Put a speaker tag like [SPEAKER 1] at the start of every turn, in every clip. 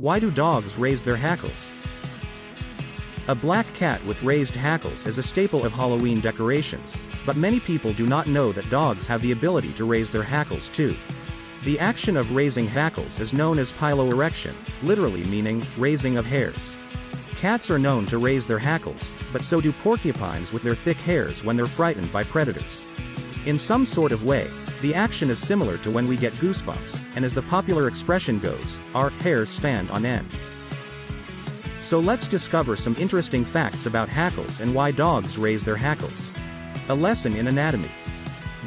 [SPEAKER 1] Why do dogs raise their hackles? A black cat with raised hackles is a staple of Halloween decorations, but many people do not know that dogs have the ability to raise their hackles too. The action of raising hackles is known as piloerection, literally meaning raising of hairs. Cats are known to raise their hackles, but so do porcupines with their thick hairs when they're frightened by predators. In some sort of way, the action is similar to when we get goosebumps, and as the popular expression goes, our hairs stand on end. So let's discover some interesting facts about hackles and why dogs raise their hackles. A lesson in anatomy.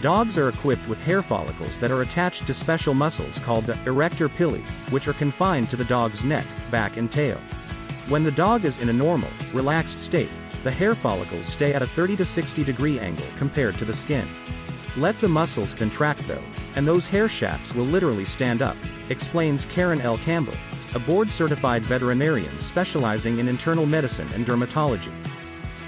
[SPEAKER 1] Dogs are equipped with hair follicles that are attached to special muscles called the erector pili, which are confined to the dog's neck, back and tail. When the dog is in a normal, relaxed state, the hair follicles stay at a 30 to 60 degree angle compared to the skin. Let the muscles contract though, and those hair shafts will literally stand up, explains Karen L. Campbell, a board-certified veterinarian specializing in internal medicine and dermatology.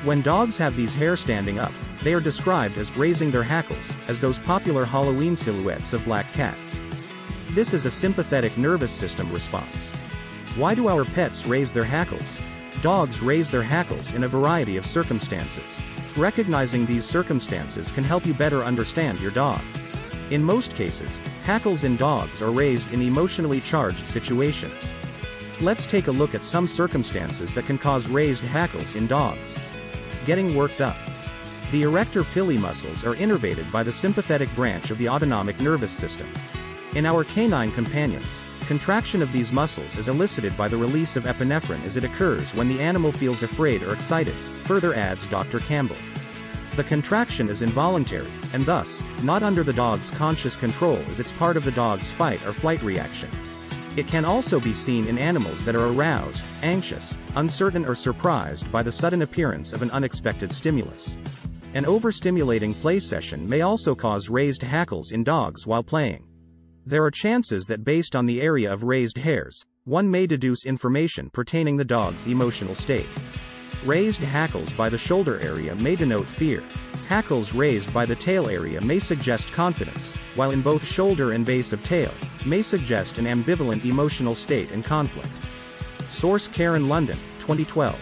[SPEAKER 1] When dogs have these hair standing up, they are described as raising their hackles, as those popular Halloween silhouettes of black cats. This is a sympathetic nervous system response. Why do our pets raise their hackles? Dogs raise their hackles in a variety of circumstances. Recognizing these circumstances can help you better understand your dog. In most cases, hackles in dogs are raised in emotionally charged situations. Let's take a look at some circumstances that can cause raised hackles in dogs. Getting worked up. The erector pili muscles are innervated by the sympathetic branch of the autonomic nervous system. In our canine companions, Contraction of these muscles is elicited by the release of epinephrine as it occurs when the animal feels afraid or excited, further adds Dr. Campbell. The contraction is involuntary, and thus, not under the dog's conscious control as it's part of the dog's fight or flight reaction. It can also be seen in animals that are aroused, anxious, uncertain or surprised by the sudden appearance of an unexpected stimulus. An overstimulating play session may also cause raised hackles in dogs while playing. There are chances that based on the area of raised hairs, one may deduce information pertaining the dog's emotional state. Raised hackles by the shoulder area may denote fear. Hackles raised by the tail area may suggest confidence, while in both shoulder and base of tail, may suggest an ambivalent emotional state and conflict. Source Karen London, 2012.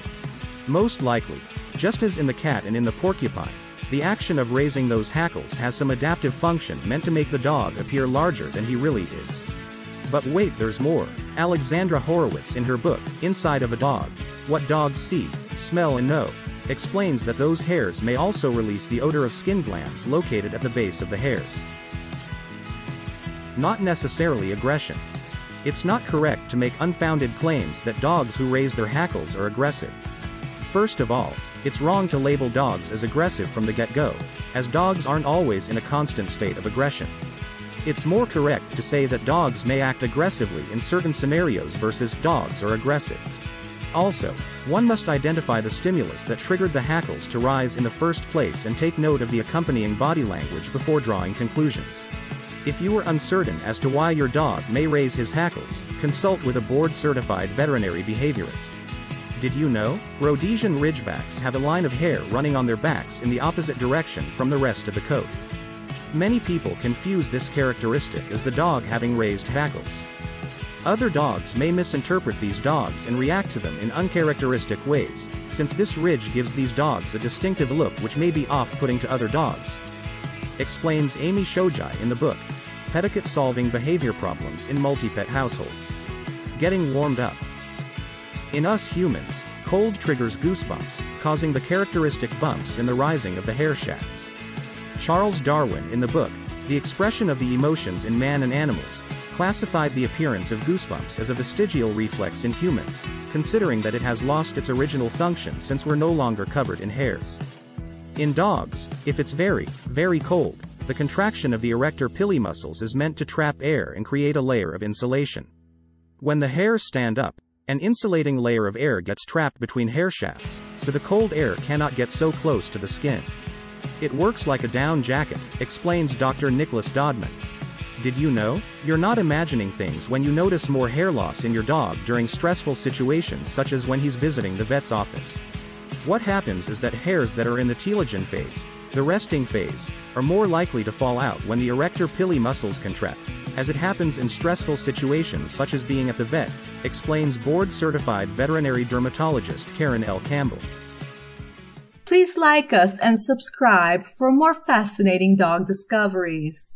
[SPEAKER 1] Most likely, just as in the cat and in the porcupine, the action of raising those hackles has some adaptive function meant to make the dog appear larger than he really is. But wait there's more. Alexandra Horowitz in her book, Inside of a Dog, What Dogs See, Smell and Know, explains that those hairs may also release the odor of skin glands located at the base of the hairs. Not necessarily aggression. It's not correct to make unfounded claims that dogs who raise their hackles are aggressive. First of all, it's wrong to label dogs as aggressive from the get-go, as dogs aren't always in a constant state of aggression. It's more correct to say that dogs may act aggressively in certain scenarios versus dogs are aggressive. Also, one must identify the stimulus that triggered the hackles to rise in the first place and take note of the accompanying body language before drawing conclusions. If you are uncertain as to why your dog may raise his hackles, consult with a board-certified veterinary behaviorist. Did you know? Rhodesian ridgebacks have a line of hair running on their backs in the opposite direction from the rest of the coat. Many people confuse this characteristic as the dog having raised hackles. Other dogs may misinterpret these dogs and react to them in uncharacteristic ways, since this ridge gives these dogs a distinctive look which may be off-putting to other dogs. Explains Amy Shojai in the book, PETiquette Solving Behavior Problems in Multi-Pet Households. Getting warmed up. In us humans, cold triggers goosebumps, causing the characteristic bumps in the rising of the hair shafts. Charles Darwin in the book, The Expression of the Emotions in Man and Animals, classified the appearance of goosebumps as a vestigial reflex in humans, considering that it has lost its original function since we're no longer covered in hairs. In dogs, if it's very, very cold, the contraction of the erector pili muscles is meant to trap air and create a layer of insulation. When the hairs stand up, an insulating layer of air gets trapped between hair shafts, so the cold air cannot get so close to the skin. It works like a down jacket, explains Dr. Nicholas Dodman. Did you know? You're not imagining things when you notice more hair loss in your dog during stressful situations such as when he's visiting the vet's office. What happens is that hairs that are in the telogen phase, the resting phase, are more likely to fall out when the erector pili muscles contract, as it happens in stressful situations such as being at the vet, explains board-certified veterinary dermatologist Karen L. Campbell.
[SPEAKER 2] Please like us and subscribe for more fascinating dog discoveries.